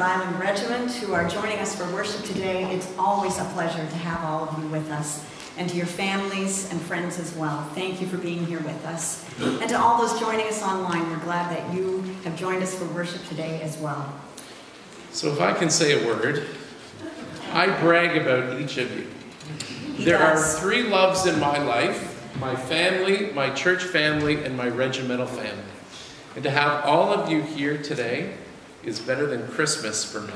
of the Prince Edward Island Regiment who are joining us for worship today. It's always a pleasure to have all of you with us, and to your families and friends as well. Thank you for being here with us. And to all those joining us online, we're glad that you have joined us for worship today as well. So, if I can say a word, I brag about each of you. He there does. are three loves in my life my family, my church family, and my regimental family. And to have all of you here today is better than Christmas for me.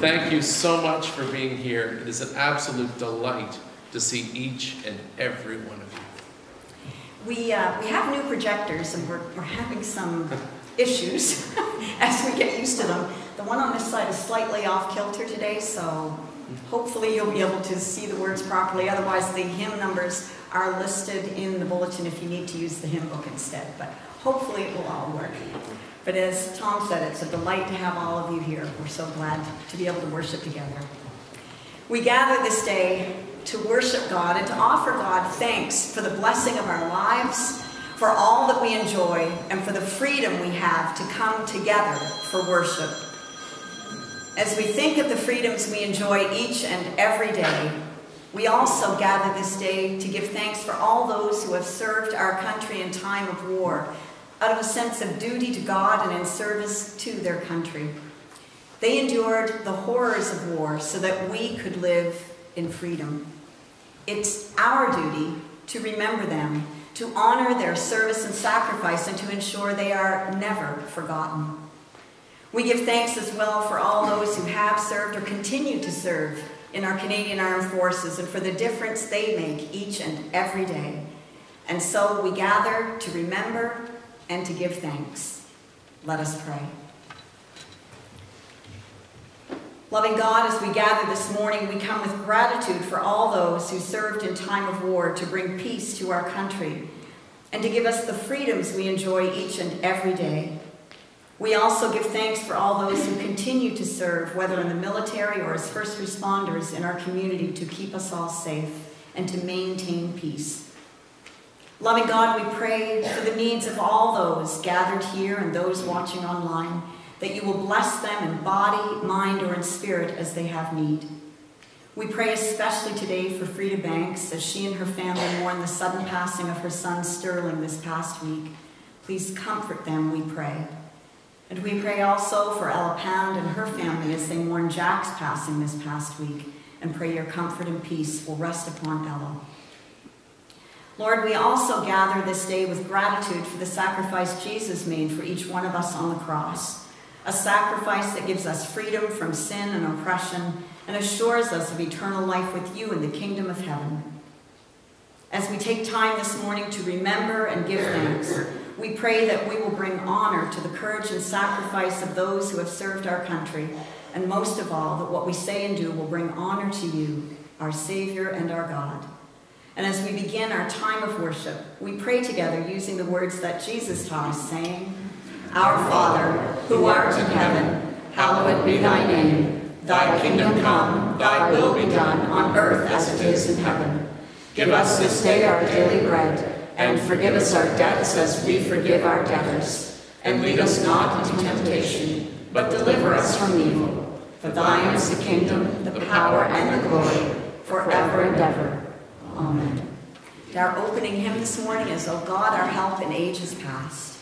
Thank you so much for being here. It is an absolute delight to see each and every one of you. We, uh, we have new projectors and we're, we're having some issues as we get used to them. The one on this side is slightly off kilter today, so hopefully you'll be able to see the words properly. Otherwise, the hymn numbers are listed in the bulletin if you need to use the hymn book instead. But hopefully it will all work. But as Tom said, it's a delight to have all of you here. We're so glad to be able to worship together. We gather this day to worship God and to offer God thanks for the blessing of our lives, for all that we enjoy, and for the freedom we have to come together for worship. As we think of the freedoms we enjoy each and every day, we also gather this day to give thanks for all those who have served our country in time of war, out of a sense of duty to God and in service to their country. They endured the horrors of war so that we could live in freedom. It's our duty to remember them, to honor their service and sacrifice, and to ensure they are never forgotten. We give thanks as well for all those who have served or continue to serve in our Canadian Armed Forces and for the difference they make each and every day. And so we gather to remember and to give thanks. Let us pray. Loving God, as we gather this morning, we come with gratitude for all those who served in time of war to bring peace to our country and to give us the freedoms we enjoy each and every day. We also give thanks for all those who continue to serve, whether in the military or as first responders in our community, to keep us all safe and to maintain peace. Loving God, we pray for the needs of all those gathered here and those watching online, that you will bless them in body, mind, or in spirit as they have need. We pray especially today for Frida Banks as she and her family mourn the sudden passing of her son Sterling this past week. Please comfort them, we pray. And we pray also for Ella Pound and her family as they mourn Jack's passing this past week, and pray your comfort and peace will rest upon Ella. Lord, we also gather this day with gratitude for the sacrifice Jesus made for each one of us on the cross, a sacrifice that gives us freedom from sin and oppression and assures us of eternal life with you in the kingdom of heaven. As we take time this morning to remember and give thanks, we pray that we will bring honor to the courage and sacrifice of those who have served our country, and most of all, that what we say and do will bring honor to you, our Savior and our God. And as we begin our time of worship, we pray together using the words that Jesus taught us, saying, Our Father, who art in heaven, hallowed be thy name. Thy kingdom come, thy will be done, on earth as it is in heaven. Give us this day our daily bread, and forgive us our debts as we forgive our debtors. And lead us not into temptation, but deliver us from evil. For thine is the kingdom, the power, and the glory, forever and ever. Amen. Our opening hymn this morning is, O God, our help in ages past.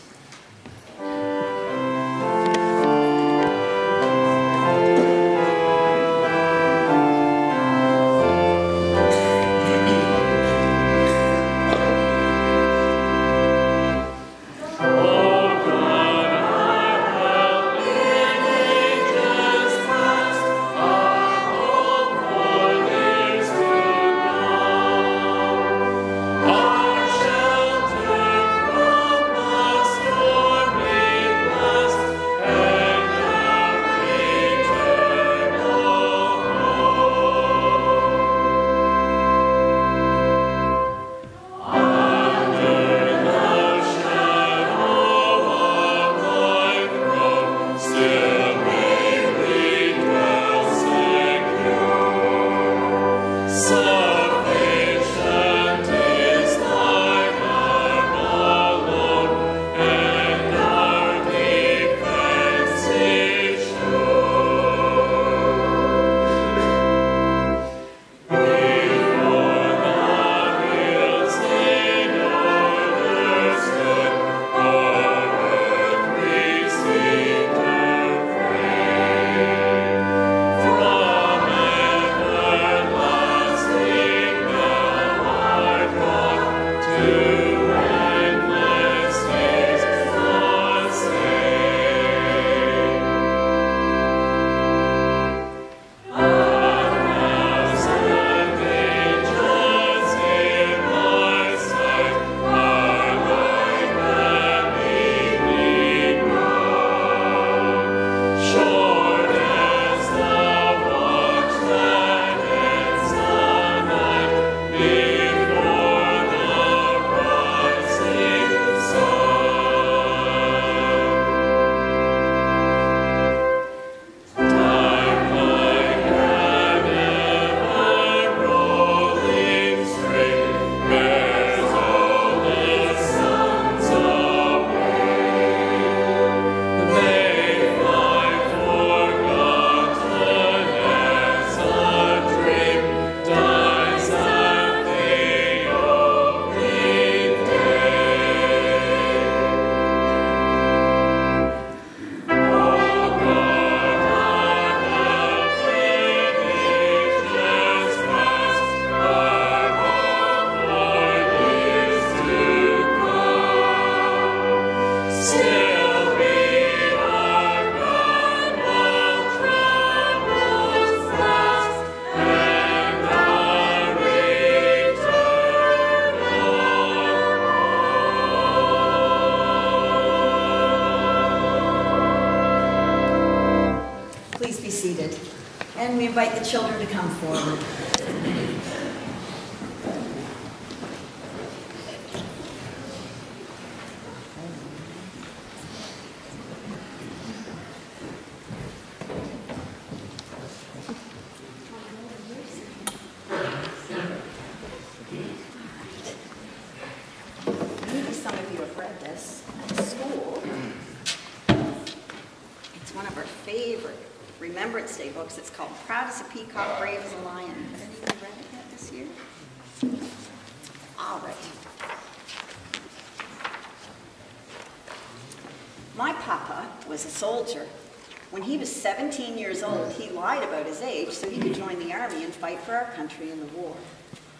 17 years old, he lied about his age so he could join the army and fight for our country in the war.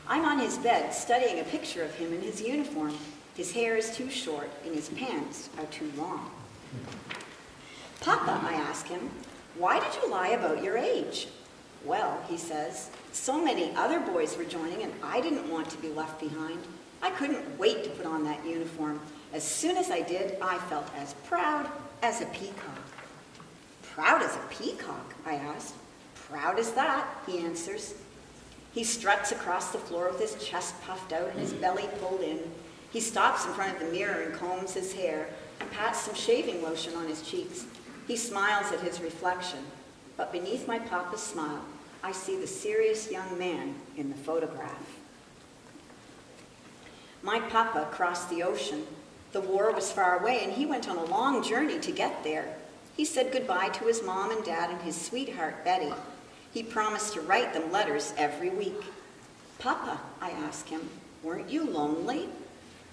I'm on his bed studying a picture of him in his uniform. His hair is too short and his pants are too long. Papa, I ask him, why did you lie about your age? Well, he says, so many other boys were joining and I didn't want to be left behind. I couldn't wait to put on that uniform. As soon as I did, I felt as proud as a peacock. Proud as a peacock, I asked. Proud as that, he answers. He struts across the floor with his chest puffed out and his belly pulled in. He stops in front of the mirror and combs his hair and pats some shaving lotion on his cheeks. He smiles at his reflection, but beneath my papa's smile, I see the serious young man in the photograph. My papa crossed the ocean. The war was far away, and he went on a long journey to get there. He said goodbye to his mom and dad and his sweetheart, Betty. He promised to write them letters every week. Papa, I asked him, weren't you lonely?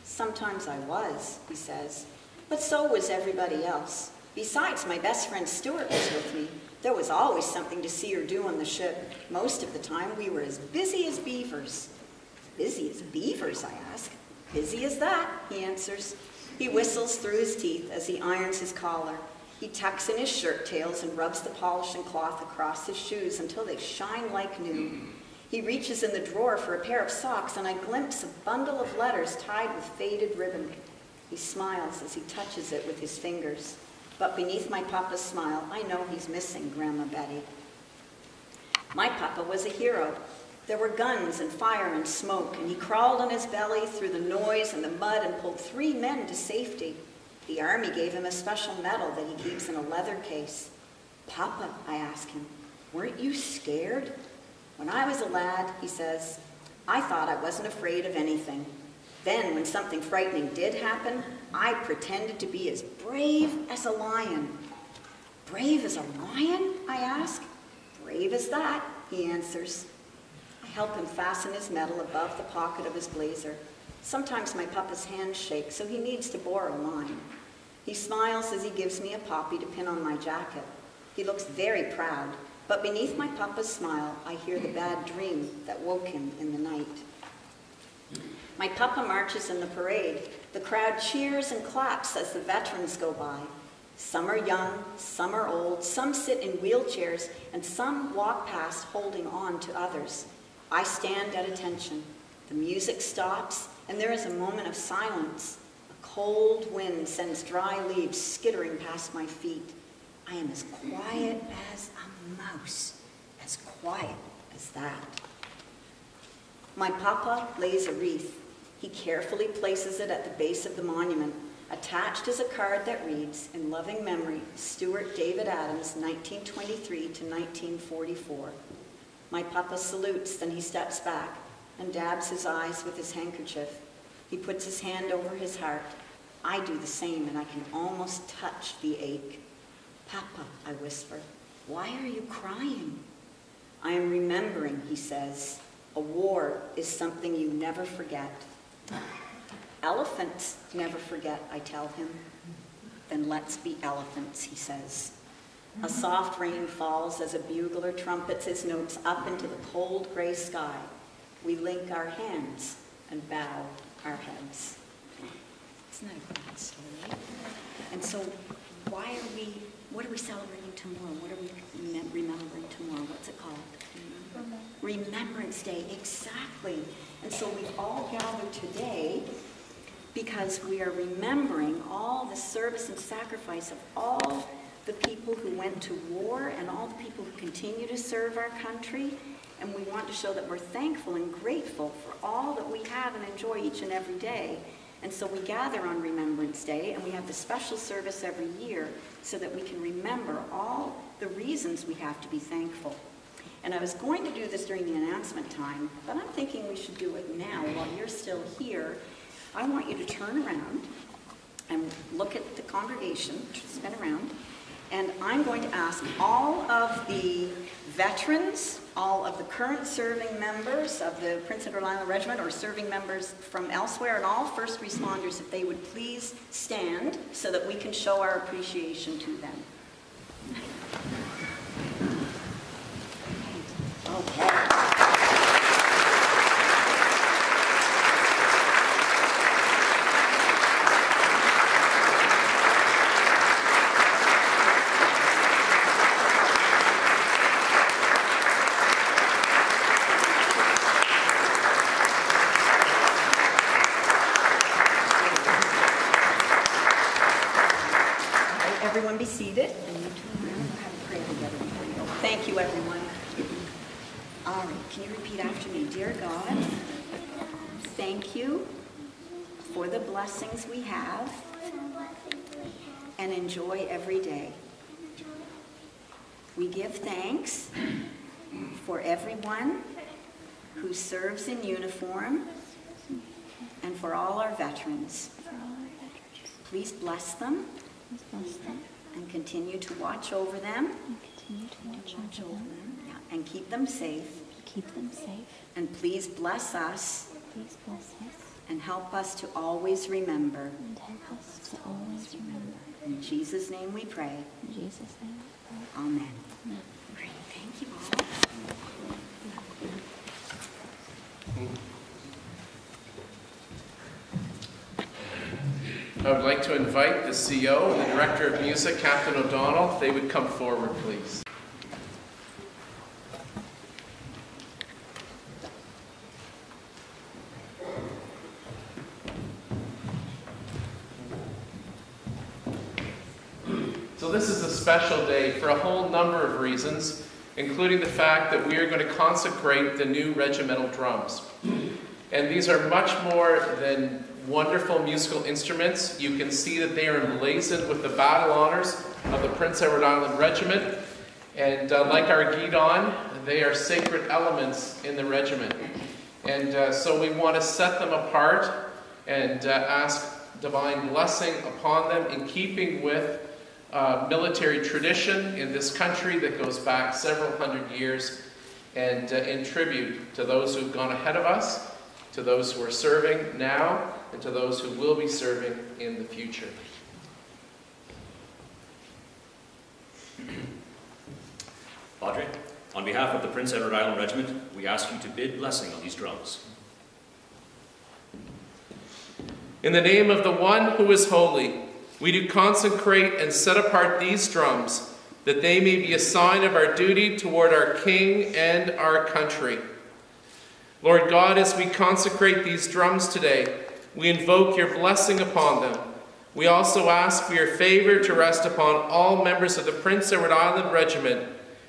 Sometimes I was, he says, but so was everybody else. Besides, my best friend Stuart was with me. There was always something to see or do on the ship. Most of the time, we were as busy as beavers. Busy as beavers, I ask. Busy as that, he answers. He whistles through his teeth as he irons his collar. He tucks in his shirt tails and rubs the polishing cloth across his shoes until they shine like new. He reaches in the drawer for a pair of socks, and I glimpse a bundle of letters tied with faded ribbon. He smiles as he touches it with his fingers. But beneath my papa's smile, I know he's missing Grandma Betty. My papa was a hero. There were guns and fire and smoke, and he crawled on his belly through the noise and the mud and pulled three men to safety. The army gave him a special medal that he keeps in a leather case. Papa, I ask him, weren't you scared? When I was a lad, he says, I thought I wasn't afraid of anything. Then, when something frightening did happen, I pretended to be as brave as a lion. Brave as a lion? I ask. Brave as that, he answers. I help him fasten his medal above the pocket of his blazer. Sometimes my papa's hands shake, so he needs to borrow mine. He smiles as he gives me a poppy to pin on my jacket. He looks very proud, but beneath my papa's smile, I hear the bad dream that woke him in the night. My papa marches in the parade. The crowd cheers and claps as the veterans go by. Some are young, some are old, some sit in wheelchairs, and some walk past holding on to others. I stand at attention. The music stops, and there is a moment of silence A cold wind sends dry leaves skittering past my feet. I am as quiet as a mouse, as quiet as that. My papa lays a wreath. He carefully places it at the base of the monument. Attached is a card that reads, in loving memory, Stuart David Adams, 1923 to 1944. My papa salutes, then he steps back and dabs his eyes with his handkerchief. He puts his hand over his heart I do the same, and I can almost touch the ache. Papa, I whisper, why are you crying? I am remembering, he says. A war is something you never forget. Elephants never forget, I tell him. Then let's be elephants, he says. A soft rain falls as a bugler trumpets his notes up into the cold gray sky. We link our hands and bow our heads. Isn't that a great story? And so why are we, what are we celebrating tomorrow? What are we remembering tomorrow? What's it called? Remembrance Day, exactly. And so we've all gathered today because we are remembering all the service and sacrifice of all the people who went to war and all the people who continue to serve our country. And we want to show that we're thankful and grateful for all that we have and enjoy each and every day. And so we gather on Remembrance Day and we have the special service every year so that we can remember all the reasons we have to be thankful. And I was going to do this during the announcement time, but I'm thinking we should do it now while you're still here. I want you to turn around and look at the congregation, spin around, and I'm going to ask all of the veterans, all of the current serving members of the Prince Edward Island Regiment or serving members from elsewhere and all first responders if they would please stand so that we can show our appreciation to them. Okay. All right, Everyone be seated. And you turn around, we'll have a prayer together before you go. Thank you, everyone. All right, can you repeat after me? Dear God, thank you for the blessings we have and enjoy every day. We give thanks for everyone who serves in uniform and for all our veterans. Please bless them Please bless them and continue to watch over them and continue to watch watch over over them. them, yeah, and keep them safe. Keep them safe. And please bless us Please bless us and help us to always remember. and help us to always remember. In Jesus' name we pray. In Jesus' name we pray. Amen. Amen. Great, thank you all. I would like to invite the CO and the Director of Music, Captain O'Donnell, if they would come forward, please. So this is a special day for a whole number of reasons, including the fact that we are going to consecrate the new regimental drums. And these are much more than wonderful musical instruments. You can see that they are emblazoned with the battle honors of the Prince Edward Island Regiment. And uh, like our guidon, they are sacred elements in the regiment. And uh, so we want to set them apart and uh, ask divine blessing upon them in keeping with uh, military tradition in this country that goes back several hundred years and uh, in tribute to those who've gone ahead of us, to those who are serving now, and to those who will be serving in the future. Padre, on behalf of the Prince Edward Island Regiment, we ask you to bid blessing on these drums. In the name of the one who is holy, we do consecrate and set apart these drums, that they may be a sign of our duty toward our King and our country. Lord God, as we consecrate these drums today, we invoke your blessing upon them. We also ask for your favor to rest upon all members of the Prince Edward Island Regiment.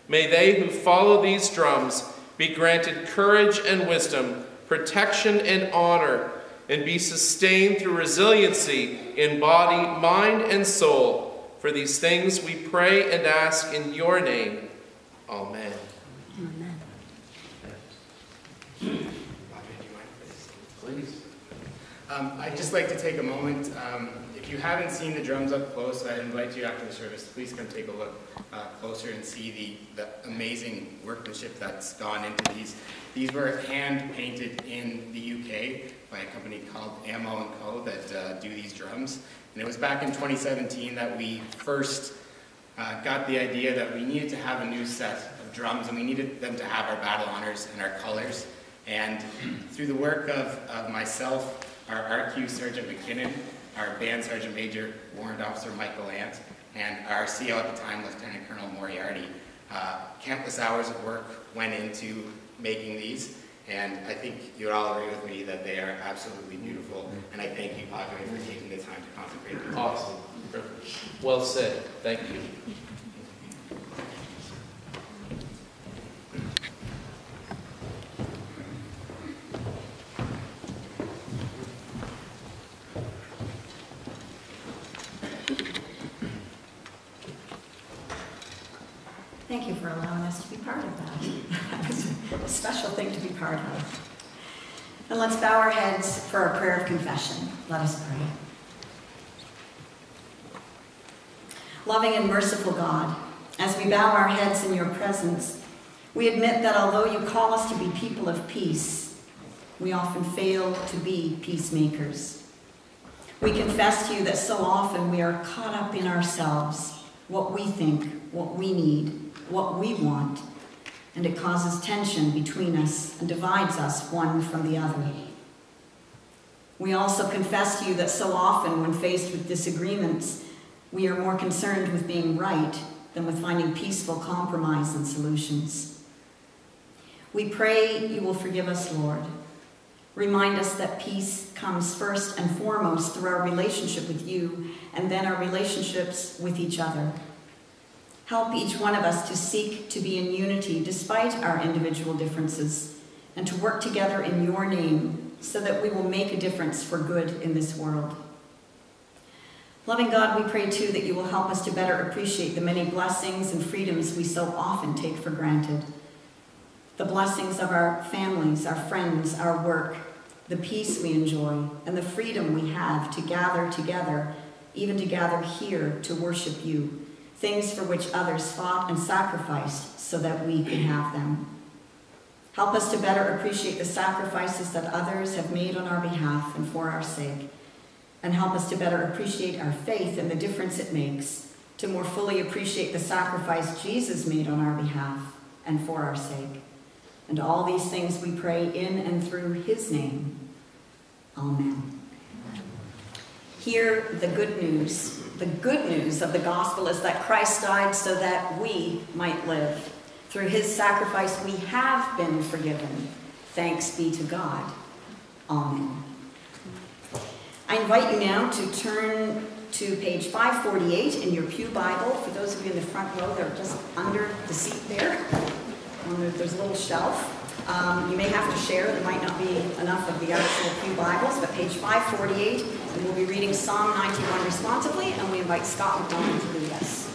May they who follow these drums be granted courage and wisdom, protection and honor, and be sustained through resiliency in body, mind, and soul. For these things we pray and ask in your name. Amen. Amen. Please. Um, I'd just like to take a moment. Um, if you haven't seen the drums up close, I invite you after the service. Please come take a look uh, closer and see the, the amazing workmanship that's gone into these. These were hand painted in the UK by a company called Ammo and Co. that uh, do these drums. And it was back in 2017 that we first uh, got the idea that we needed to have a new set of drums and we needed them to have our battle honors and our colors. And through the work of, of myself, our RQ Sergeant McKinnon, our Band Sergeant Major, Warrant Officer Michael Ant, and our CO at the time, Lieutenant Colonel Moriarty. Uh, countless hours of work went into making these, and I think you'd all agree with me that they are absolutely beautiful, mm-hmm. and I thank you, Padre, for taking the time to consecrate them. Awesome. Well said. Thank you. Thank you for allowing us to be part of that. That was a special thing to be part of. And let's bow our heads for our prayer of confession. Let us pray. Loving and merciful God, as we bow our heads in your presence, we admit that although you call us to be people of peace, we often fail to be peacemakers. We confess to you that so often we are caught up in ourselves, what we think, what we need, what we want, and it causes tension between us and divides us one from the other. We also confess to you that so often, when faced with disagreements, we are more concerned with being right than with finding peaceful compromise and solutions. We pray you will forgive us, Lord. Remind us that peace comes first and foremost through our relationship with you and then our relationships with each other. Help each one of us to seek to be in unity despite our individual differences and to work together in your name so that we will make a difference for good in this world. Loving God, we pray too that you will help us to better appreciate the many blessings and freedoms we so often take for granted. The blessings of our families, our friends, our work, the peace we enjoy, and the freedom we have to gather together, even to gather here to worship you, things for which others fought and sacrificed so that we can have them. Help us to better appreciate the sacrifices that others have made on our behalf and for our sake and help us to better appreciate our faith and the difference it makes, to more fully appreciate the sacrifice Jesus made on our behalf and for our sake. And all these things we pray in and through his name. Amen. Hear the good news. The good news of the gospel is that Christ died so that we might live. Through his sacrifice, we have been forgiven. Thanks be to God. Amen. I invite you now to turn to page 548 in your Pew Bible. For those of you in the front row, they're just under the seat there. There's a little shelf. Um, you may have to share. There might not be enough of the actual Pew Bibles, but page 548, and we'll be reading Psalm 91 responsively, and we invite Scott MacDonald to lead us.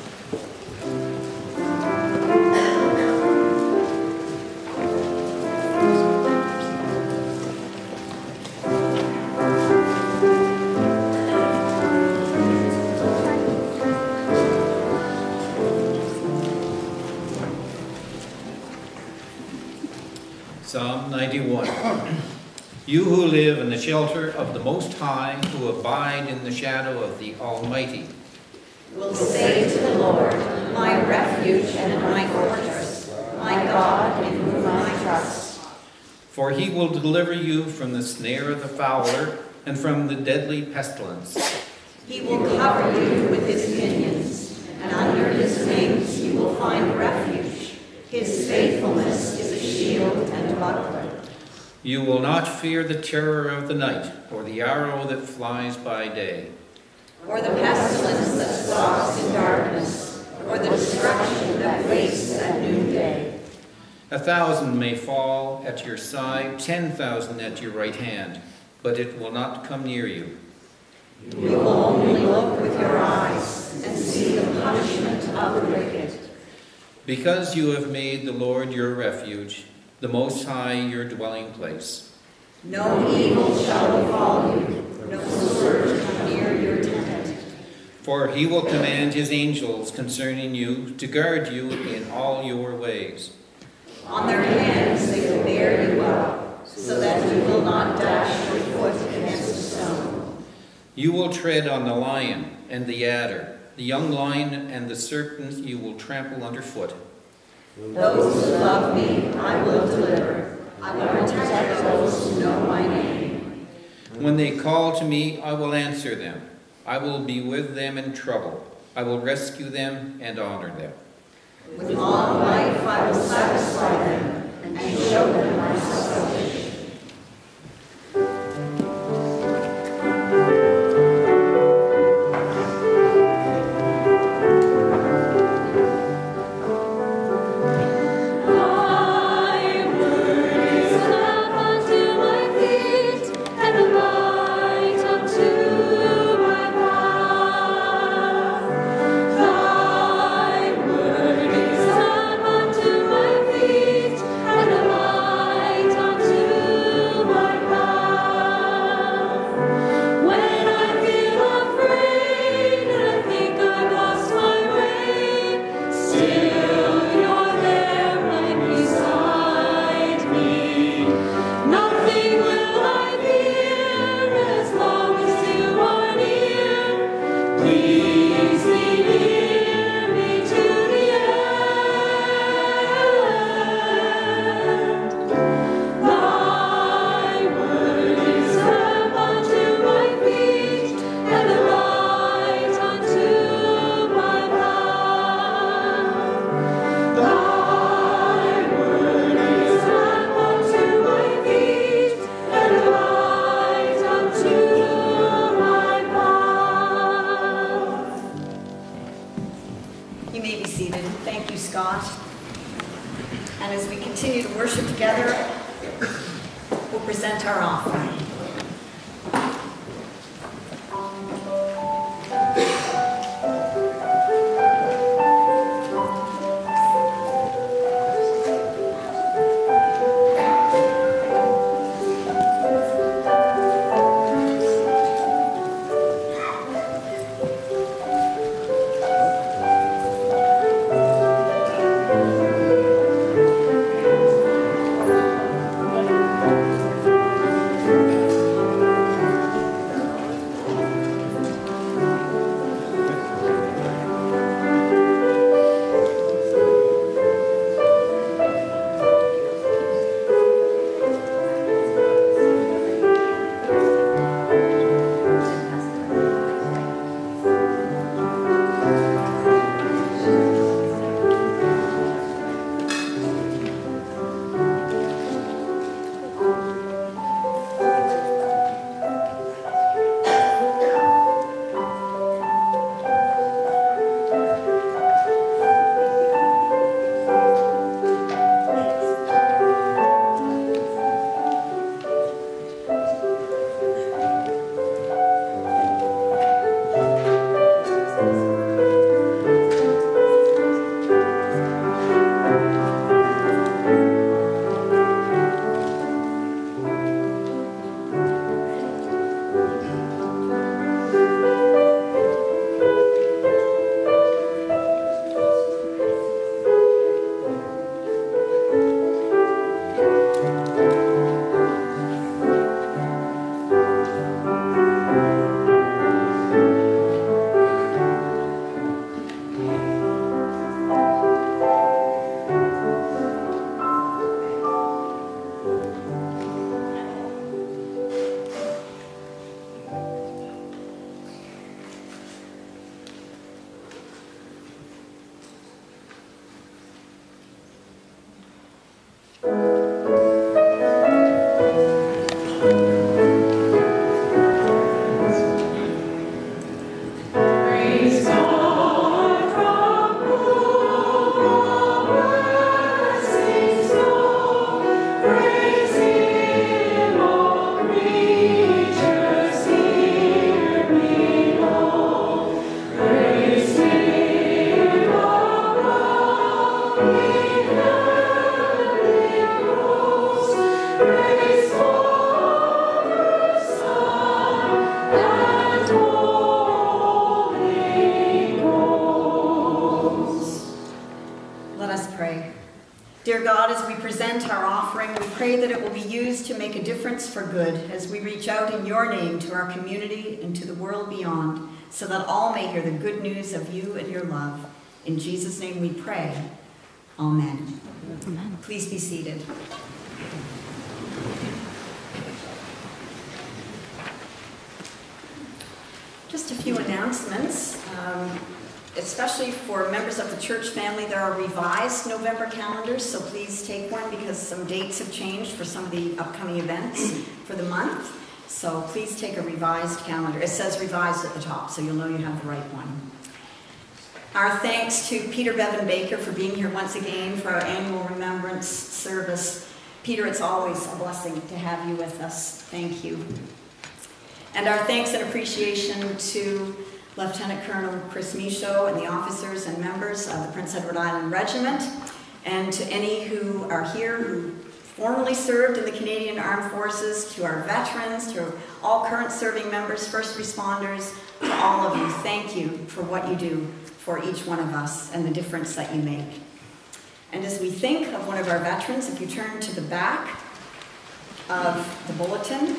You who live in the shelter of the Most High, who abide in the shadow of the Almighty, will say to the Lord, my refuge and my fortress, my God in whom I trust. For he will deliver you from the snare of the fowler and from the deadly pestilence. He will cover you with his pinions, and under his wings you will find refuge. His faithfulness is a shield and buckler. You will not fear the terror of the night, or the arrow that flies by day, or the pestilence that stalks in darkness, or the destruction that wastes at noonday. A thousand may fall at your side, ten thousand at your right hand, but it will not come near you. You will only look with your eyes and see the punishment of the wicked. Because you have made the Lord your refuge, the Most High your dwelling place. No evil shall befall you, no sword come near your tent. For he will command his angels concerning you to guard you in all your ways. On their hands they will bear you up, so that you will not dash your foot against a stone. You will tread on the lion and the adder, the young lion and the serpent you will trample underfoot. Those who love me I will deliver. I will protect those who know my name. When they call to me, I will answer them. I will be with them in trouble. I will rescue them and honor them. With long life I will satisfy them and show them my salvation. Dear God, as we present our offering, we pray that it will be used to make a difference for good as we reach out in your name to our community and to the world beyond, so that all may hear the good news of you and your love. In Jesus' name we pray. Amen. Amen. Please be seated. Just a few announcements. Um, Especially for members of the church family, there are revised November calendars, so please take one because some dates have changed for some of the upcoming events for the month. So please take a revised calendar. It says revised at the top, so you'll know you have the right one. Our thanks to Peter Bevan Baker for being here once again for our annual remembrance service. Peter, it's always a blessing to have you with us. Thank you. And our thanks and appreciation to Lieutenant Colonel Chris Michaud and the officers and members of the Prince Edward Island Regiment, and to any who are here who formerly served in the Canadian Armed Forces, to our veterans, to all current serving members, first responders, to all of you, thank you for what you do for each one of us and the difference that you make. And as we think of one of our veterans, if you turn to the back of the bulletin,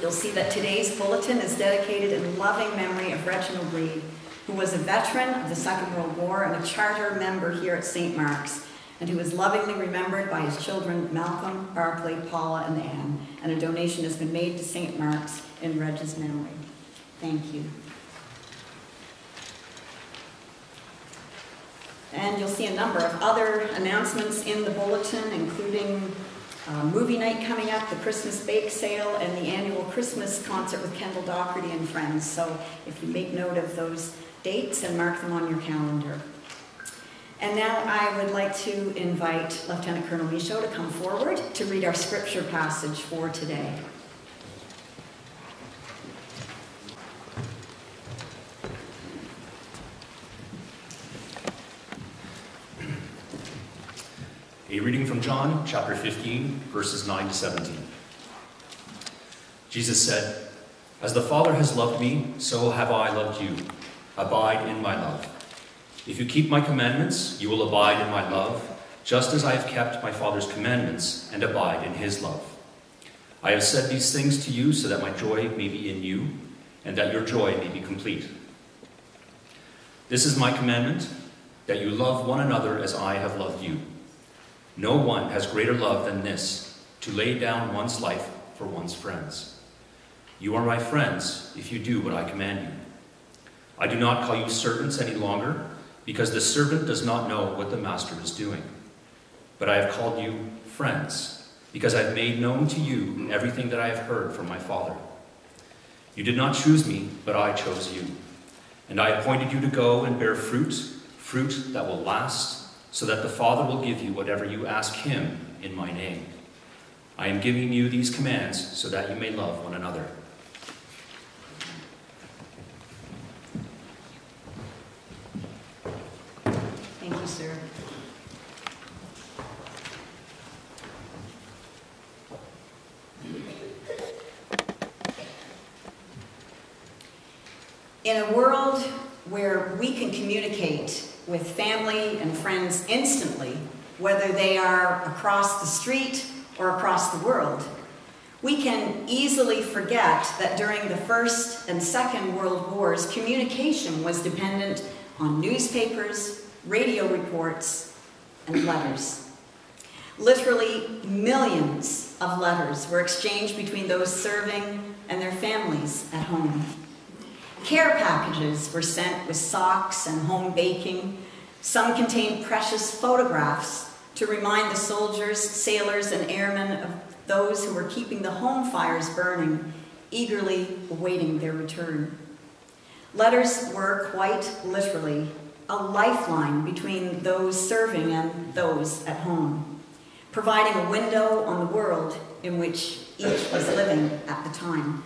You'll see that today's bulletin is dedicated in loving memory of Reginald Reed, who was a veteran of the Second World War and a charter member here at St. Mark's, and who is lovingly remembered by his children Malcolm, Barclay, Paula, and Anne, and a donation has been made to St. Mark's in Reg's memory. Thank you. And you'll see a number of other announcements in the bulletin, including uh, movie night coming up, the Christmas bake sale, and the annual Christmas concert with Kendall Doherty and friends. So if you make note of those dates and mark them on your calendar. And now I would like to invite Lieutenant Colonel Michaud to come forward to read our scripture passage for today. A reading from John chapter 15, verses 9 to 17. Jesus said, As the Father has loved me, so have I loved you. Abide in my love. If you keep my commandments, you will abide in my love, just as I have kept my Father's commandments and abide in his love. I have said these things to you so that my joy may be in you, and that your joy may be complete. This is my commandment, that you love one another as I have loved you. No one has greater love than this, to lay down one's life for one's friends. You are my friends if you do what I command you. I do not call you servants any longer, because the servant does not know what the master is doing. But I have called you friends, because I have made known to you everything that I have heard from my Father. You did not choose me, but I chose you. And I appointed you to go and bear fruit, fruit that will last so that the Father will give you whatever you ask him in my name. I am giving you these commands so that you may love one another. Thank you, sir. In a world where we can communicate with family and friends instantly, whether they are across the street or across the world, we can easily forget that during the First and Second World Wars, communication was dependent on newspapers, radio reports, and letters. Literally millions of letters were exchanged between those serving and their families at home. Care packages were sent with socks and home baking. Some contained precious photographs to remind the soldiers, sailors, and airmen of those who were keeping the home fires burning, eagerly awaiting their return. Letters were quite literally a lifeline between those serving and those at home, providing a window on the world in which each was living at the time.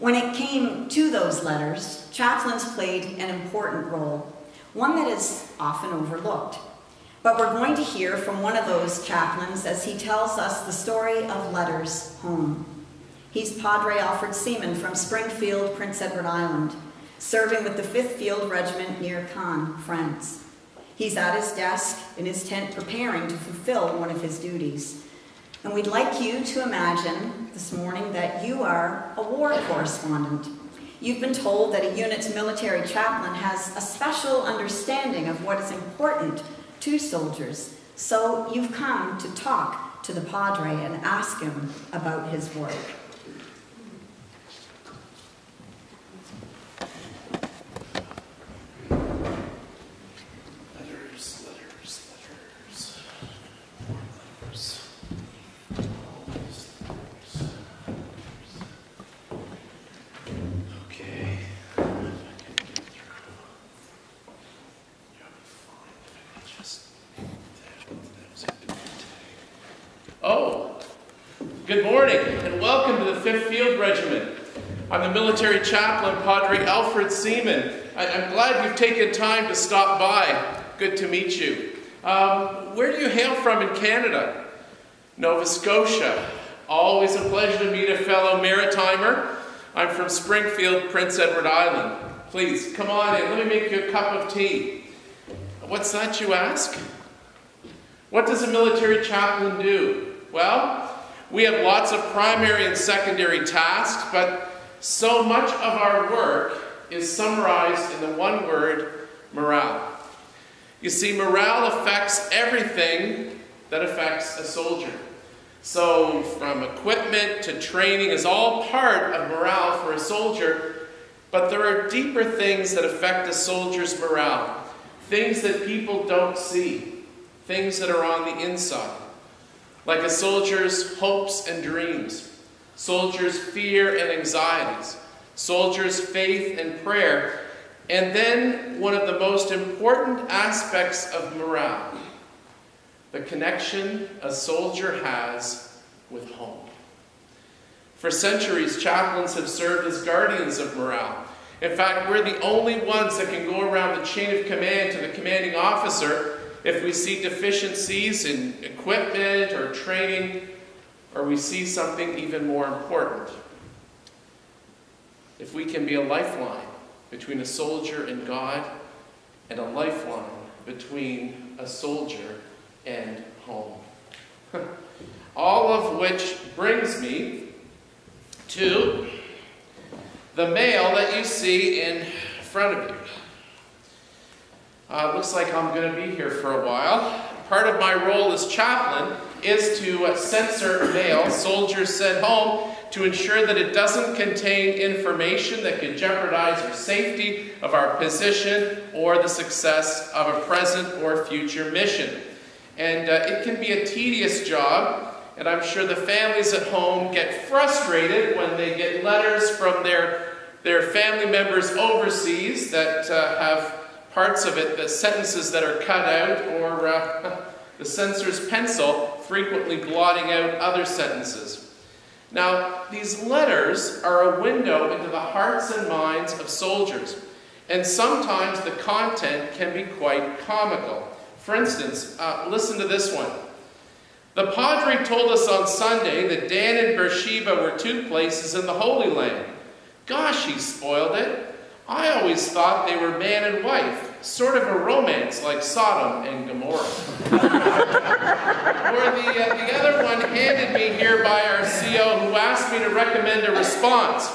When it came to those letters, chaplains played an important role, one that is often overlooked. But we're going to hear from one of those chaplains as he tells us the story of letters home. He's Padre Alfred Seaman from Springfield, Prince Edward Island, serving with the 5th Field Regiment near Caen, France. He's at his desk in his tent preparing to fulfill one of his duties. And we'd like you to imagine this morning that you are a war correspondent. You've been told that a unit's military chaplain has a special understanding of what is important to soldiers. So you've come to talk to the Padre and ask him about his work. Good morning and welcome to the 5th Field Regiment. I'm the military chaplain, Padre Alfred Seaman. I- I'm glad you've taken time to stop by. Good to meet you. Um, where do you hail from in Canada? Nova Scotia. Always a pleasure to meet a fellow maritimer. I'm from Springfield, Prince Edward Island. Please, come on in. Let me make you a cup of tea. What's that, you ask? What does a military chaplain do? Well, we have lots of primary and secondary tasks, but so much of our work is summarized in the one word morale. You see, morale affects everything that affects a soldier. So, from equipment to training is all part of morale for a soldier, but there are deeper things that affect a soldier's morale. Things that people don't see, things that are on the inside. Like a soldier's hopes and dreams, soldier's fear and anxieties, soldier's faith and prayer, and then one of the most important aspects of morale the connection a soldier has with home. For centuries, chaplains have served as guardians of morale. In fact, we're the only ones that can go around the chain of command to the commanding officer if we see deficiencies in equipment or training, or we see something even more important. If we can be a lifeline between a soldier and God, and a lifeline between a soldier and home. All of which brings me to the mail that you see in front of you. Uh, looks like I'm going to be here for a while. Part of my role as chaplain is to uh, censor mail soldiers send home to ensure that it doesn't contain information that could jeopardize our safety of our position or the success of a present or future mission. And uh, it can be a tedious job, and I'm sure the families at home get frustrated when they get letters from their, their family members overseas that uh, have parts of it, the sentences that are cut out, or uh, the censor's pencil frequently blotting out other sentences. Now, these letters are a window into the hearts and minds of soldiers, and sometimes the content can be quite comical. For instance, uh, listen to this one. The Padre told us on Sunday that Dan and Beersheba were two places in the Holy Land. Gosh, he spoiled it. I always thought they were man and wife, sort of a romance like Sodom and Gomorrah. or the, uh, the other one handed me here by our CO who asked me to recommend a response.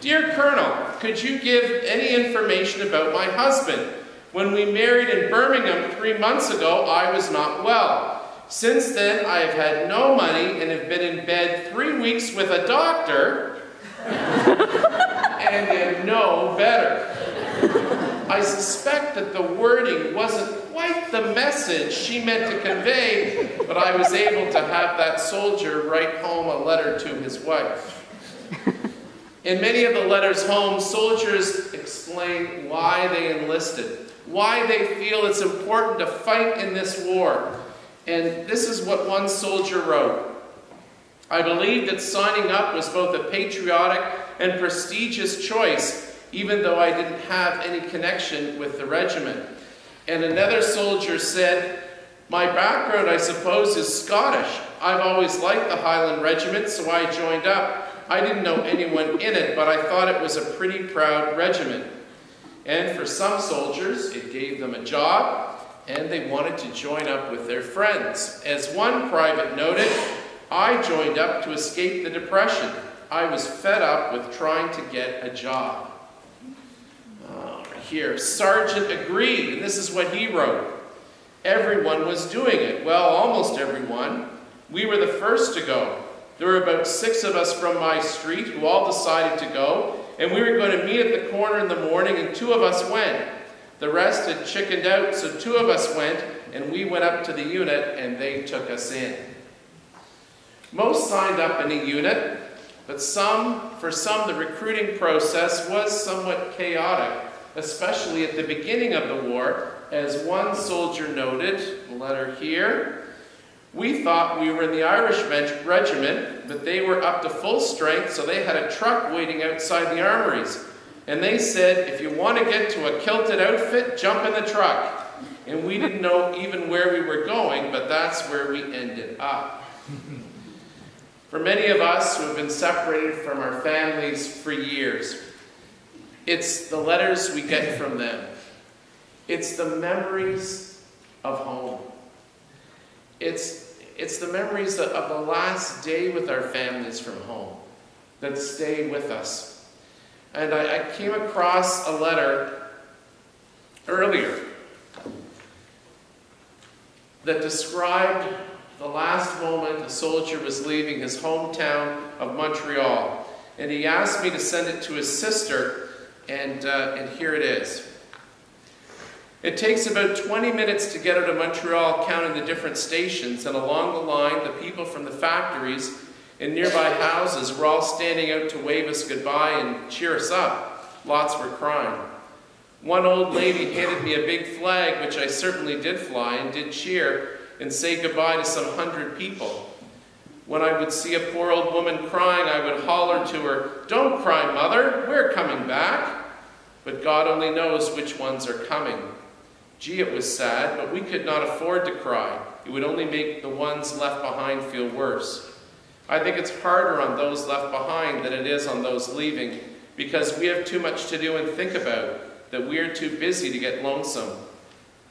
Dear Colonel, could you give any information about my husband? When we married in Birmingham three months ago, I was not well. Since then, I have had no money and have been in bed three weeks with a doctor and am no better. I suspect that the wording wasn't quite the message she meant to convey, but I was able to have that soldier write home a letter to his wife. In many of the letters home, soldiers explain why they enlisted, why they feel it's important to fight in this war. And this is what one soldier wrote. I believe that signing up was both a patriotic and prestigious choice, even though I didn't have any connection with the regiment. And another soldier said, My background, I suppose, is Scottish. I've always liked the Highland Regiment, so I joined up. I didn't know anyone in it, but I thought it was a pretty proud regiment. And for some soldiers, it gave them a job, and they wanted to join up with their friends. As one private noted, I joined up to escape the Depression. I was fed up with trying to get a job. Here, Sergeant agreed, and this is what he wrote. Everyone was doing it. Well, almost everyone. We were the first to go. There were about six of us from my street who all decided to go, and we were going to meet at the corner in the morning, and two of us went. The rest had chickened out, so two of us went, and we went up to the unit, and they took us in. Most signed up in a unit, but some, for some, the recruiting process was somewhat chaotic, especially at the beginning of the war, as one soldier noted, the letter here, We thought we were in the Irish reg- regiment, but they were up to full strength, so they had a truck waiting outside the armories. And they said, if you want to get to a kilted outfit, jump in the truck. And we didn't know even where we were going, but that's where we ended up. For many of us who have been separated from our families for years, it's the letters we get from them. It's the memories of home. It's, it's the memories of the last day with our families from home that stay with us. And I, I came across a letter earlier that described the last moment a soldier was leaving his hometown of Montreal. And he asked me to send it to his sister, and, uh, and here it is. It takes about 20 minutes to get out of Montreal, counting the different stations, and along the line, the people from the factories and nearby houses were all standing out to wave us goodbye and cheer us up. Lots were crying. One old lady handed me a big flag, which I certainly did fly and did cheer and say goodbye to some hundred people. When I would see a poor old woman crying, I would holler to her, Don't cry, mother, we're coming back. But God only knows which ones are coming. Gee, it was sad, but we could not afford to cry. It would only make the ones left behind feel worse. I think it's harder on those left behind than it is on those leaving because we have too much to do and think about, that we are too busy to get lonesome.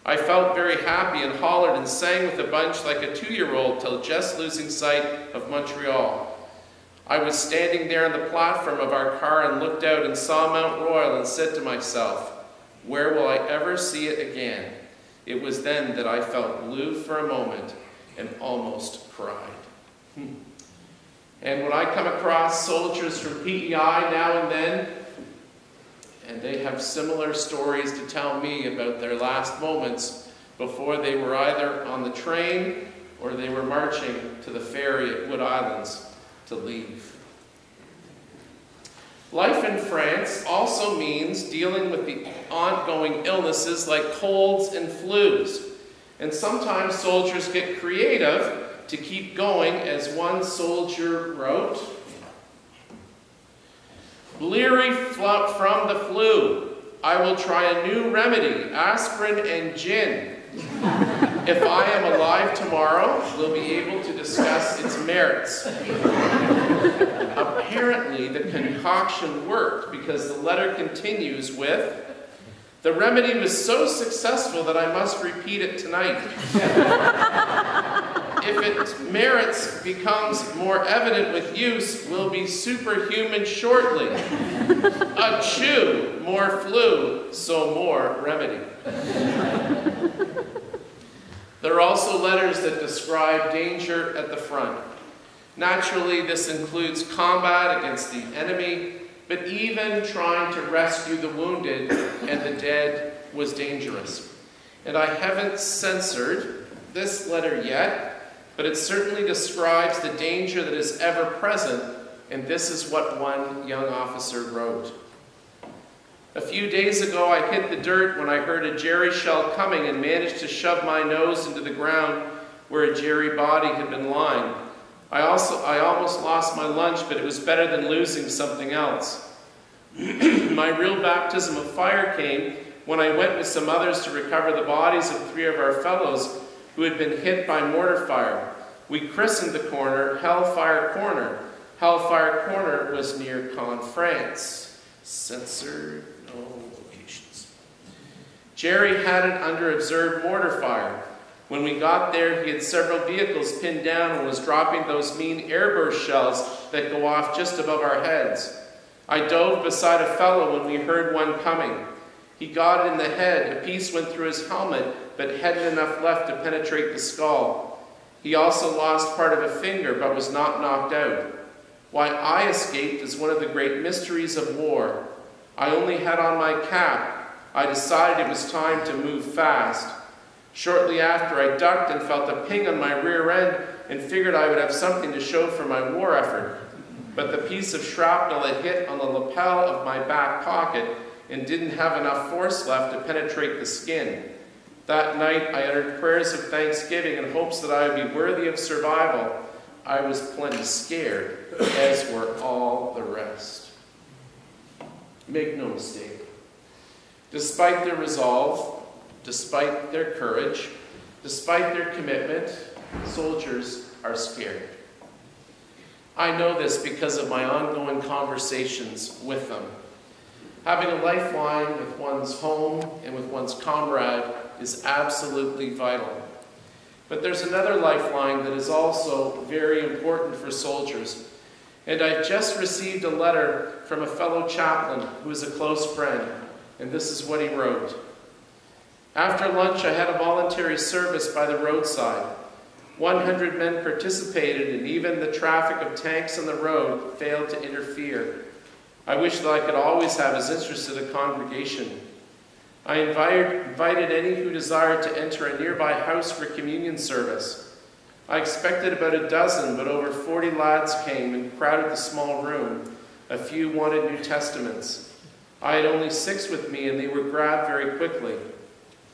I felt very happy and hollered and sang with a bunch like a two-year-old till just losing sight of Montreal. I was standing there on the platform of our car and looked out and saw Mount Royal and said to myself, where will I ever see it again? It was then that I felt blue for a moment and almost cried. Hmm. And when I come across soldiers from PEI now and then, and they have similar stories to tell me about their last moments before they were either on the train or they were marching to the ferry at Wood Islands to leave. Life in France also means dealing with the ongoing illnesses like colds and flus. And sometimes soldiers get creative to keep going, as one soldier wrote. Bleary from the flu, I will try a new remedy, aspirin and gin. if I am alive tomorrow, we'll be able to discuss its merits. Apparently, the concoction worked because the letter continues with, the remedy was so successful that I must repeat it tonight. If its merits becomes more evident with use, will be superhuman shortly. A chew, more flu, so more remedy. there are also letters that describe danger at the front. Naturally, this includes combat against the enemy, but even trying to rescue the wounded and the dead was dangerous. And I haven't censored this letter yet, but it certainly describes the danger that is ever present, and this is what one young officer wrote. A few days ago, I hit the dirt when I heard a Jerry shell coming and managed to shove my nose into the ground where a Jerry body had been lying. I also I almost lost my lunch, but it was better than losing something else. my real baptism of fire came when I went with some others to recover the bodies of three of our fellows who had been hit by mortar fire. We christened the corner Hellfire Corner. Hellfire Corner was near Caen, France. Censored, no locations. Jerry had it under observed mortar fire. When we got there, he had several vehicles pinned down and was dropping those mean airburst shells that go off just above our heads. I dove beside a fellow when we heard one coming. He got it in the head. A piece went through his helmet, but hadn't enough left to penetrate the skull. He also lost part of a finger, but was not knocked out. Why I escaped is one of the great mysteries of war. I only had on my cap. I decided it was time to move fast. Shortly after, I ducked and felt a ping on my rear end and figured I would have something to show for my war effort. But the piece of shrapnel had hit on the lapel of my back pocket and didn't have enough force left to penetrate the skin. That night, I uttered prayers of thanksgiving in hopes that I would be worthy of survival. I was plenty scared, as were all the rest. Make no mistake. Despite their resolve, despite their courage, despite their commitment, soldiers are scared. I know this because of my ongoing conversations with them. Having a lifeline with one's home and with one's comrade is absolutely vital. But there's another lifeline that is also very important for soldiers. And I just received a letter from a fellow chaplain who is a close friend, and this is what he wrote. After lunch, I had a voluntary service by the roadside. 100 men participated, and even the traffic of tanks on the road failed to interfere. I wish that I could always have as interested a congregation. I invited, any who desired to enter a nearby house for communion service. I expected about a dozen, but over 40 lads came and crowded the small room. A few wanted New Testaments. I had only six with me, and they were grabbed very quickly.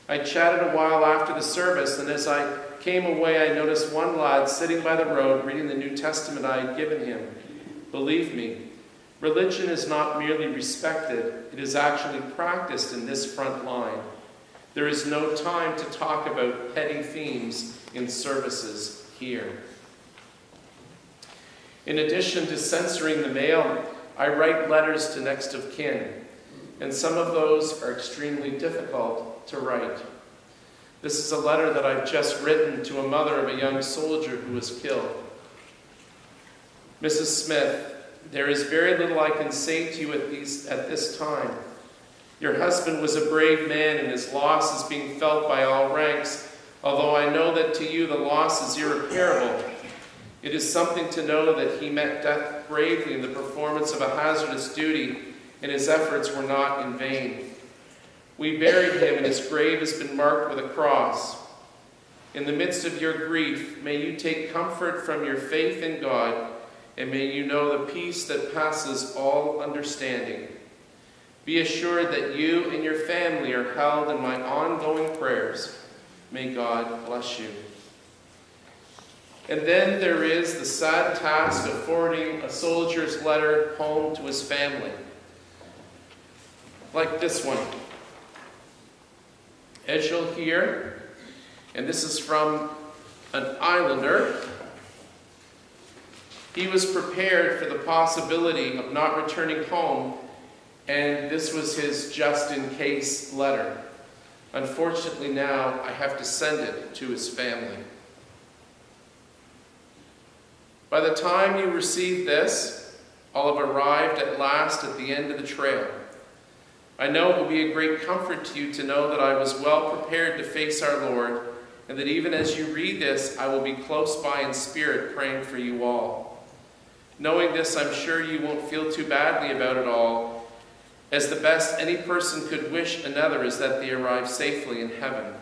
I chatted a while after the service, and as I came away, I noticed one lad sitting by the road reading the New Testament I had given him. Believe me, religion is not merely respected, it is actually practiced in this front line. There is no time to talk about petty themes in services here. In addition to censoring the mail, I write letters to next of kin, and some of those are extremely difficult to write. This is a letter that I've just written to a mother of a young soldier who was killed. Mrs. Smith, there is very little I can say to you at, these, at this time. Your husband was a brave man, and his loss is being felt by all ranks, although I know that to you the loss is irreparable. It is something to know that he met death bravely in the performance of a hazardous duty, and his efforts were not in vain. We buried him, and his grave has been marked with a cross. In the midst of your grief, may you take comfort from your faith in God, and may you know the peace that passes all understanding. Be assured that you and your family are held in my ongoing prayers. May God bless you. And then there is the sad task of forwarding a soldier's letter home to his family. Like this one. As you'll hear, and this is from an islander, he was prepared for the possibility of not returning home, and this was his just in case letter. Unfortunately, now I have to send it to his family. By the time you receive this, I'll have arrived at last at the end of the trail. I know it will be a great comfort to you to know that I was well prepared to face our Lord, and that even as you read this, I will be close by in spirit praying for you all. Knowing this, I'm sure you won't feel too badly about it all, as the best any person could wish another is that they arrive safely in heaven.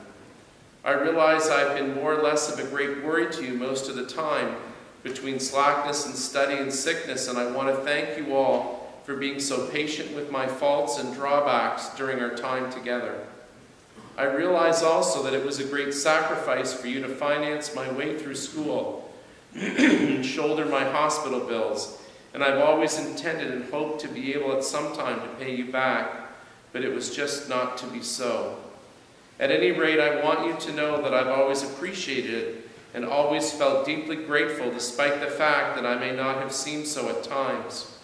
I realize I've been more or less of a great worry to you most of the time between slackness and study and sickness, and I want to thank you all for being so patient with my faults and drawbacks during our time together. I realize also that it was a great sacrifice for you to finance my way through school and shoulder my hospital bills, and I've always intended and hoped to be able at some time to pay you back, but it was just not to be so. At any rate, I want you to know that I've always appreciated it and always felt deeply grateful despite the fact that I may not have seemed so at times.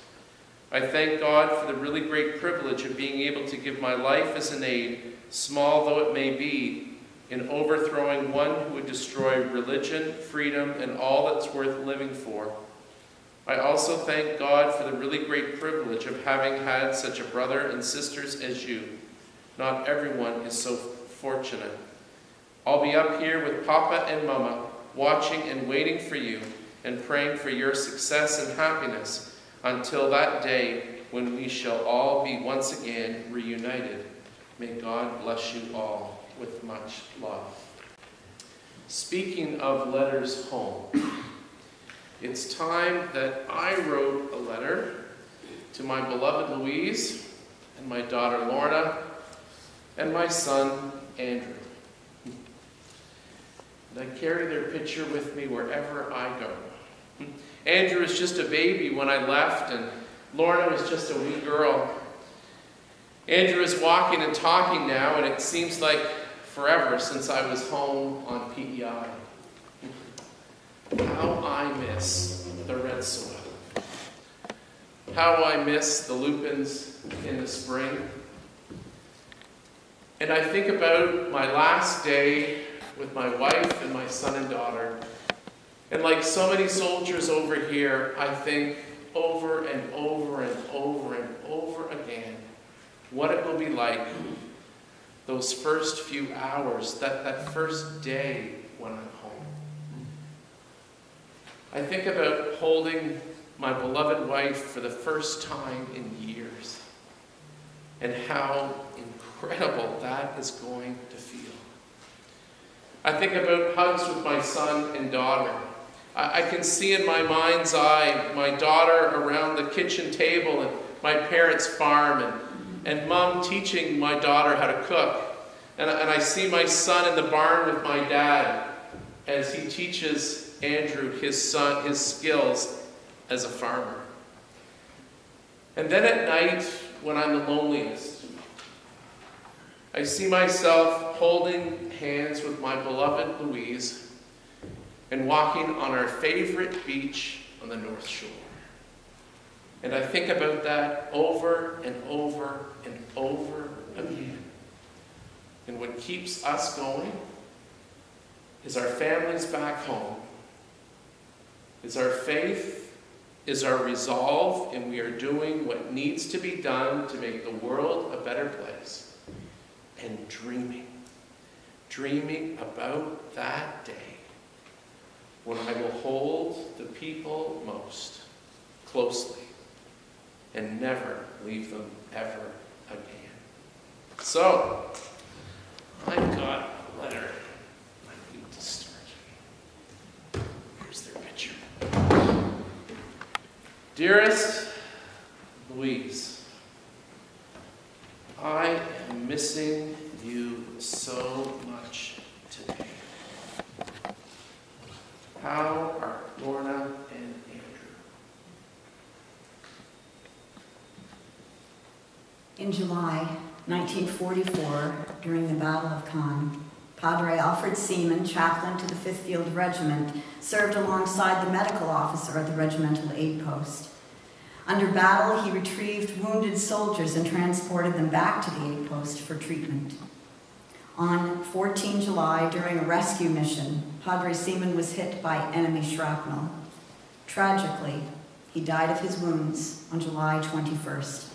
I thank God for the really great privilege of being able to give my life as an aid, small though it may be, in overthrowing one who would destroy religion, freedom, and all that's worth living for. I also thank God for the really great privilege of having had such a brother and sisters as you. Not everyone is so fortunate. I'll be up here with Papa and Mama, watching and waiting for you and praying for your success and happiness until that day when we shall all be once again reunited. May God bless you all with much love. Speaking of letters home, it's time that I wrote a letter to my beloved Louise and my daughter Lorna and my son Andrew. and I carry their picture with me wherever I go. Andrew was just a baby when I left, and Lorna was just a wee girl. Andrew is walking and talking now, and it seems like forever since I was home on PEI. How I miss the red soil. How I miss the lupins in the spring. And I think about my last day with my wife and my son and daughter. And like so many soldiers over here, I think over and over and over and over again what it will be like those first few hours, that, that first day when I'm home. I think about holding my beloved wife for the first time in years and how incredible that is going to feel. I think about hugs with my son and daughter. I, can see in my mind's eye my daughter around the kitchen table and my parents' farm and, and mom teaching my daughter how to cook. And, and I see my son in the barn with my dad as he teaches Andrew his son his skills as a farmer. And then at night, when I'm the loneliest, I see myself holding hands with my beloved Louise and walking on our favorite beach on the North Shore. And I think about that over and over and over again. And what keeps us going is our families back home, is our faith, is our resolve, and we are doing what needs to be done to make the world a better place, and dreaming, dreaming about that day when I will hold the people most closely and never leave them ever again. So, I've got a letter I need to start. Here's their picture. Dearest Louise, I am missing you so much today. How are Lorna and Andrew? In July 1944, during the Battle of Caen, Padre Alfred Seaman, chaplain to the 5th Field Regiment, served alongside the medical officer at the regimental aid post. Under battle, he retrieved wounded soldiers and transported them back to the aid post for treatment. On 14 July, during a rescue mission, Padre Seaman was hit by enemy shrapnel. Tragically, he died of his wounds on July 21st,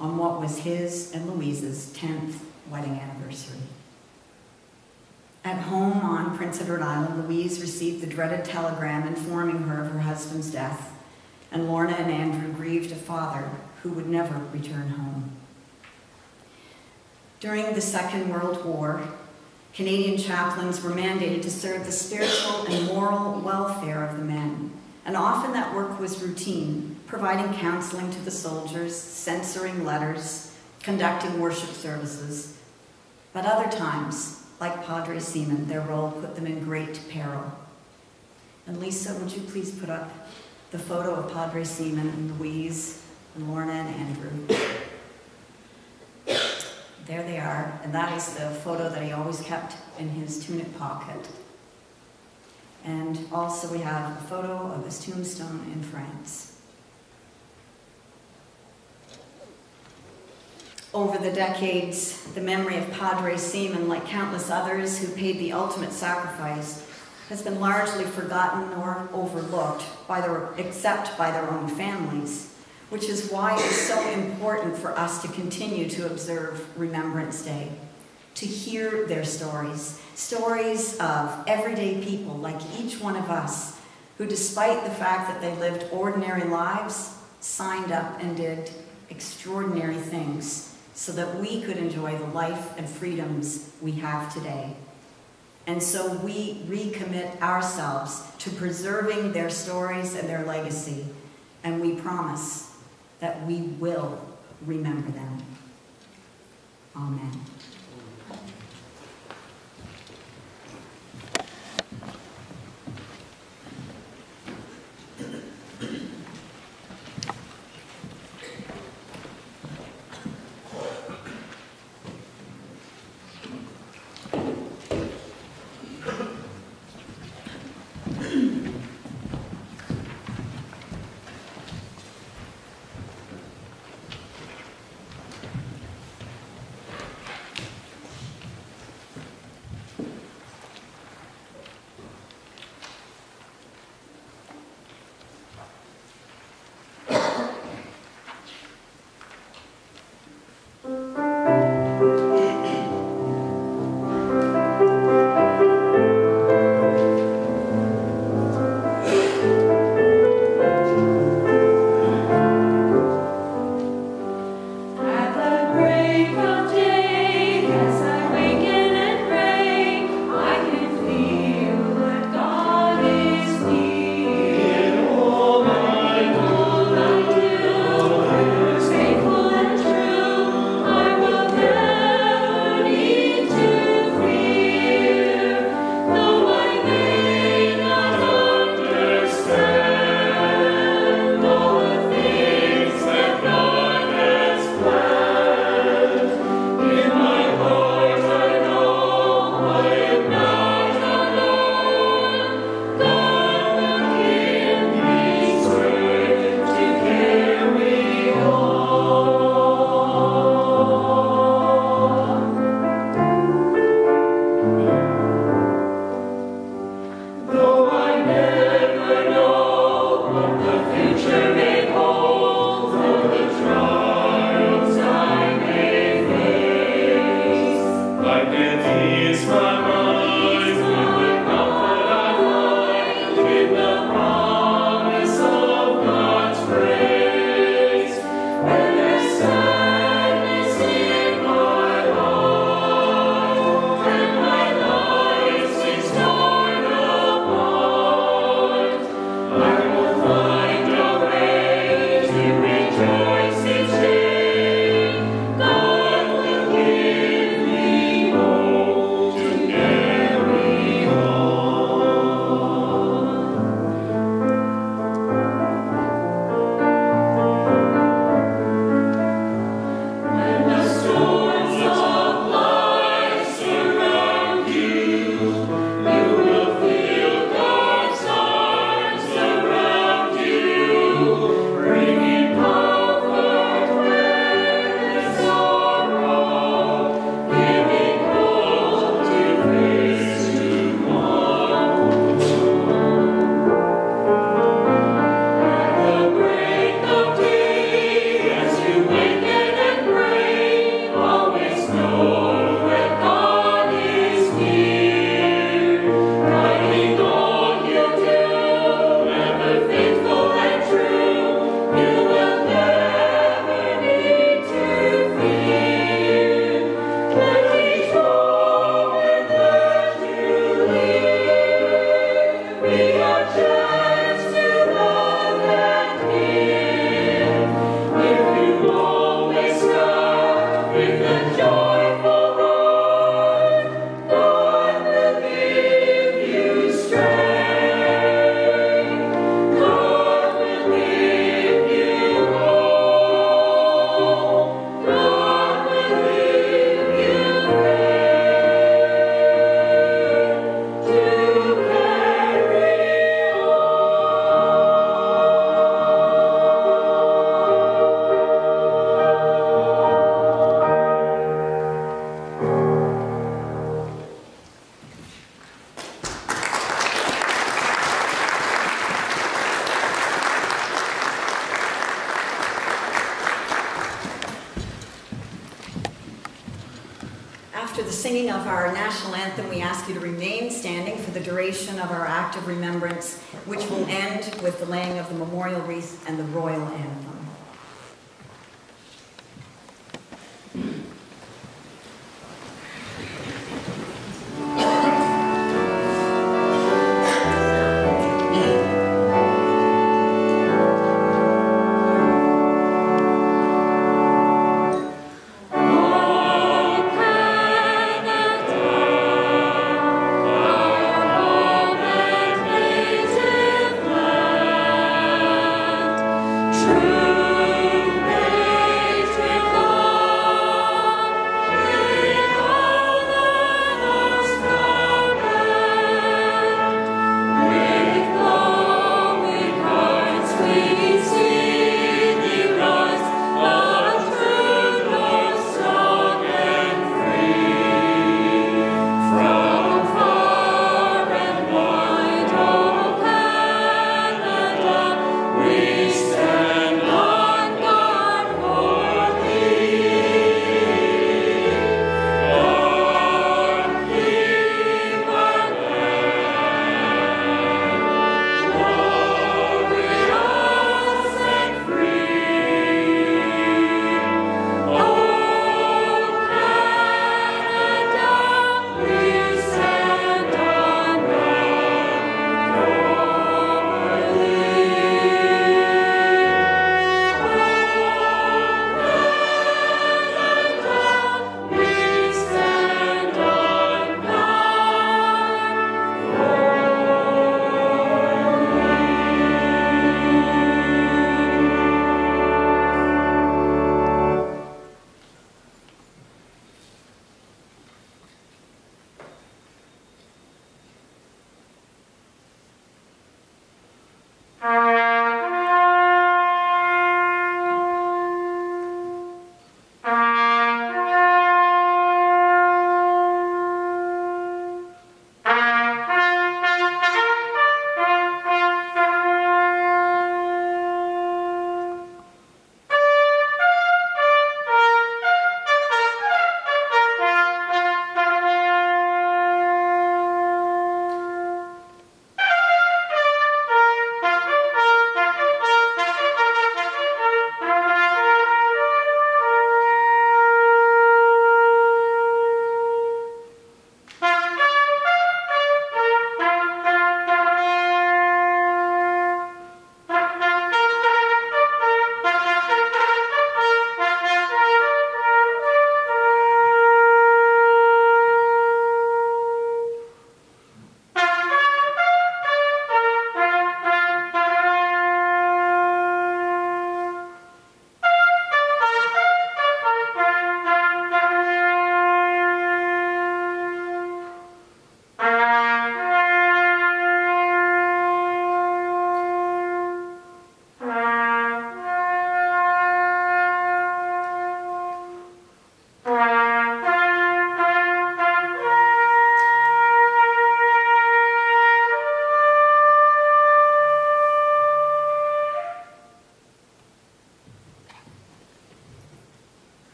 on what was his and Louise's 10th wedding anniversary. At home on Prince Edward Island, Louise received the dreaded telegram informing her of her husband's death, and Lorna and Andrew grieved a father who would never return home. During the Second World War, Canadian chaplains were mandated to serve the spiritual and moral welfare of the men, and often that work was routine, providing counseling to the soldiers, censoring letters, conducting worship services. But other times, like Padre Seaman, their role put them in great peril. And Lisa, would you please put up the photo of Padre Seaman and Louise and Lorna and Andrew? There they are, and that is the photo that he always kept in his tunic pocket. And also we have a photo of his tombstone in France. Over the decades, the memory of Padre Seaman, like countless others who paid the ultimate sacrifice, has been largely forgotten or overlooked, by their, except by their own families, which is why it's so important for us to continue to observe Remembrance Day, to hear their stories, stories of everyday people like each one of us, who despite the fact that they lived ordinary lives, signed up and did extraordinary things so that we could enjoy the life and freedoms we have today. And so we recommit ourselves to preserving their stories and their legacy, and we promise that we will remember them. Amen.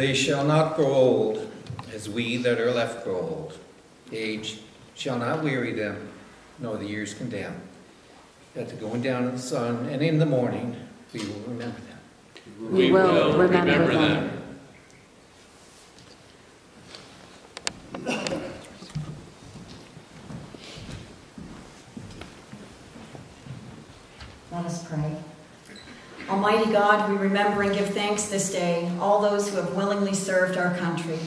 They shall not grow old, as we that are left grow old. Age shall not weary them, nor the years condemn. At the going down of the sun and in the morning, we will remember them. We will remember them. Let us pray. Almighty God, we remember and give thanks this day, all those who have willingly served our country.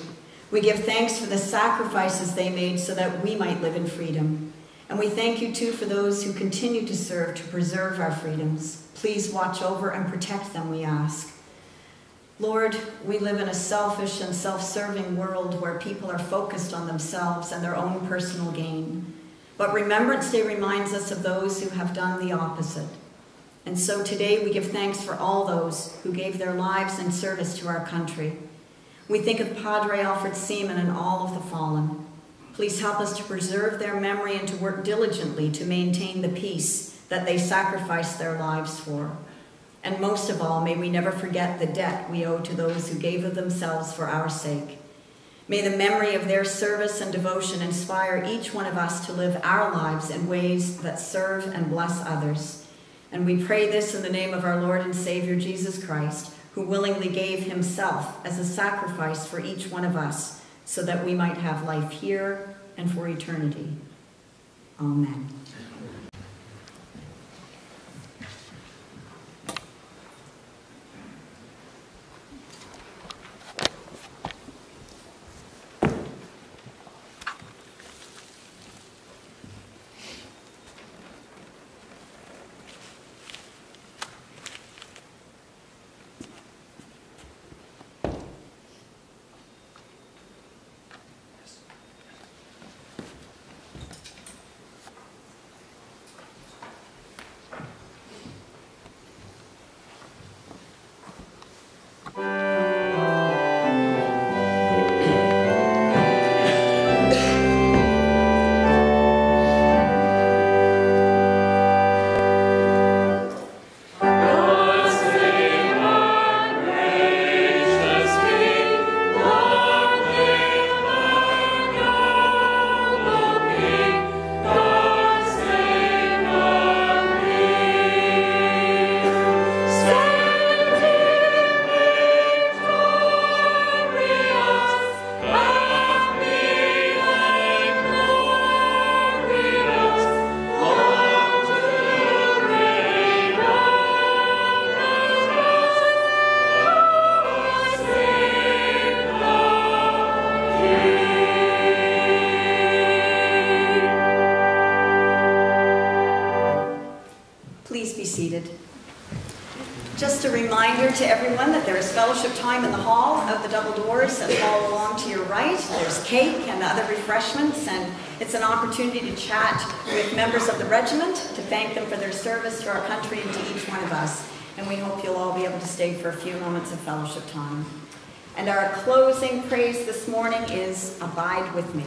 We give thanks for the sacrifices they made so that we might live in freedom. And we thank you too for those who continue to serve to preserve our freedoms. Please watch over and protect them, we ask. Lord, we live in a selfish and self serving world where people are focused on themselves and their own personal gain. But Remembrance Day reminds us of those who have done the opposite. And so today we give thanks for all those who gave their lives in service to our country. We think of Padre Alfred Seaman and all of the fallen. Please help us to preserve their memory and to work diligently to maintain the peace that they sacrificed their lives for. And most of all, may we never forget the debt we owe to those who gave of themselves for our sake. May the memory of their service and devotion inspire each one of us to live our lives in ways that serve and bless others. And we pray this in the name of our Lord and Savior Jesus Christ, who willingly gave himself as a sacrifice for each one of us so that we might have life here and for eternity. Amen. Service to our country and to each one of us. And we hope you'll all be able to stay for a few moments of fellowship time. And our closing praise this morning is Abide with Me.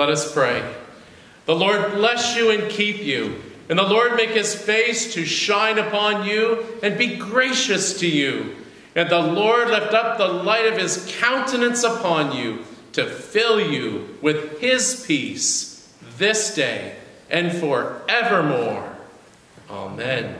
Let us pray. The Lord bless you and keep you, and the Lord make his face to shine upon you and be gracious to you. And the Lord lift up the light of his countenance upon you to fill you with his peace this day and forevermore. Amen.